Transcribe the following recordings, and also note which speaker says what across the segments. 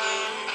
Speaker 1: time.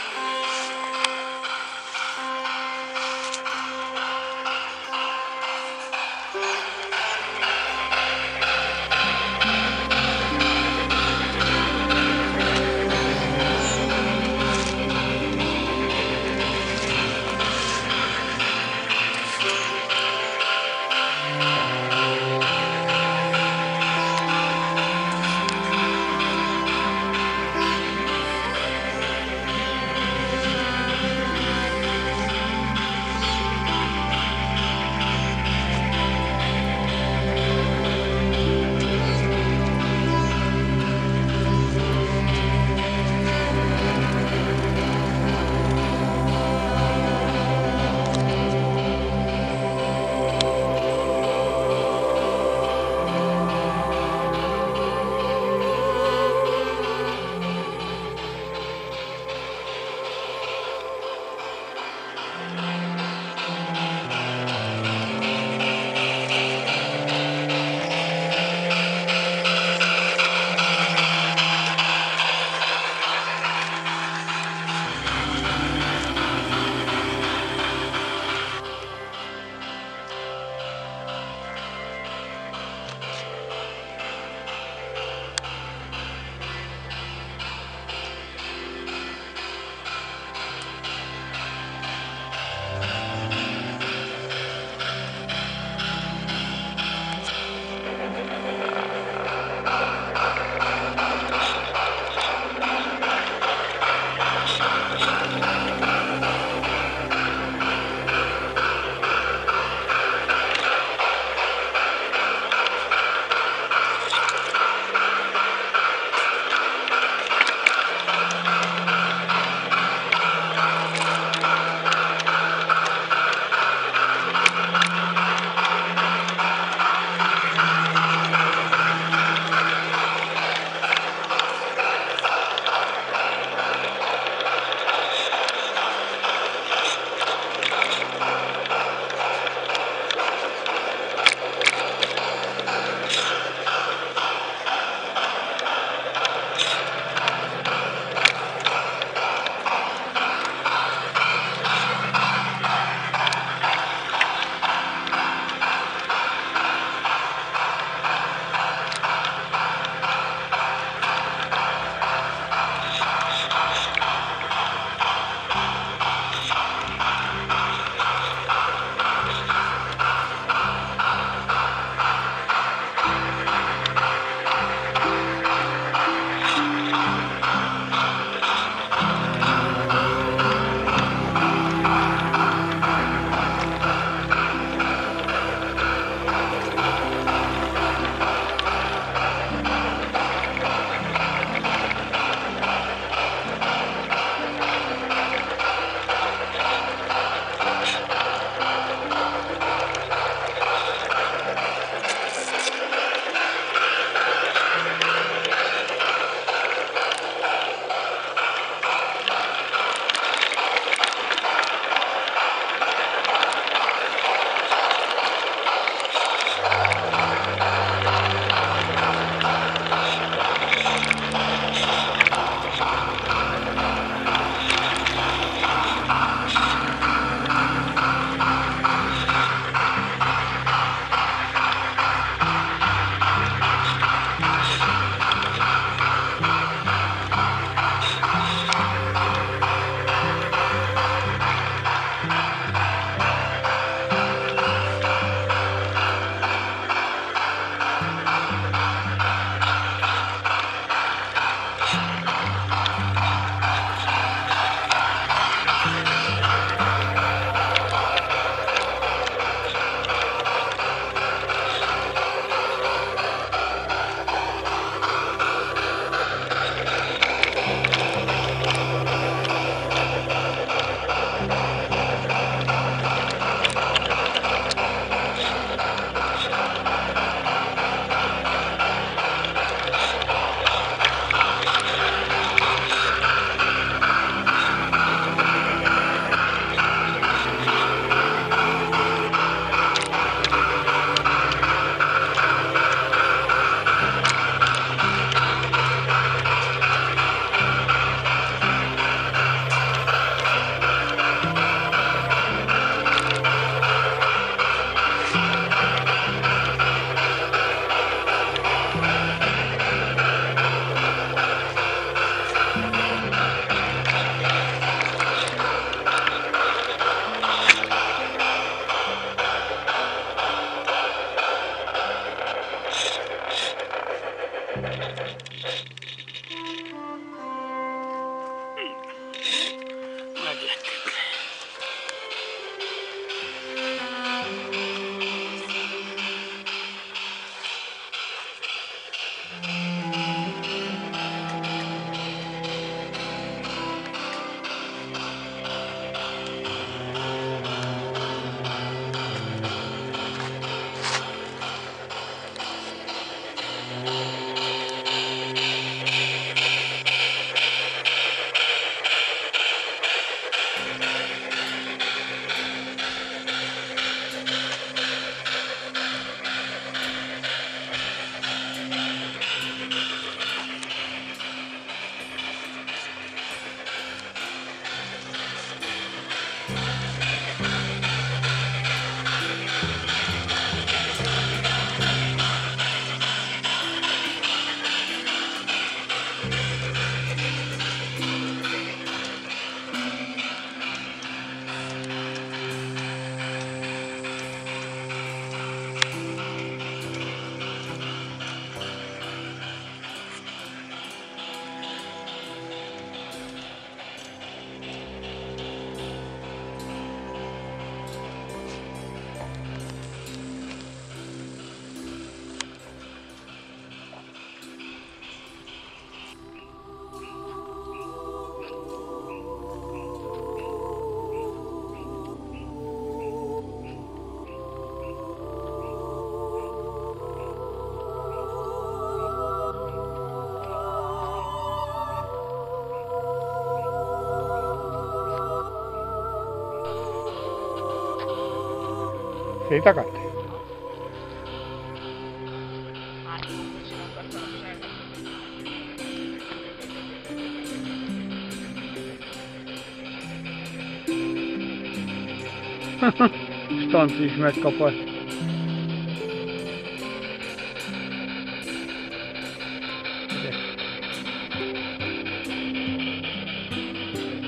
Speaker 1: Stanci is megkapott.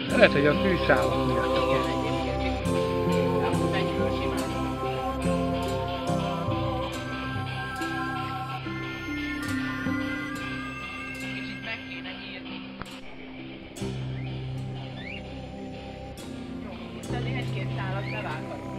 Speaker 1: Lehet, hogy a fűszállam miatt tenni, egy-két tálat levághatunk.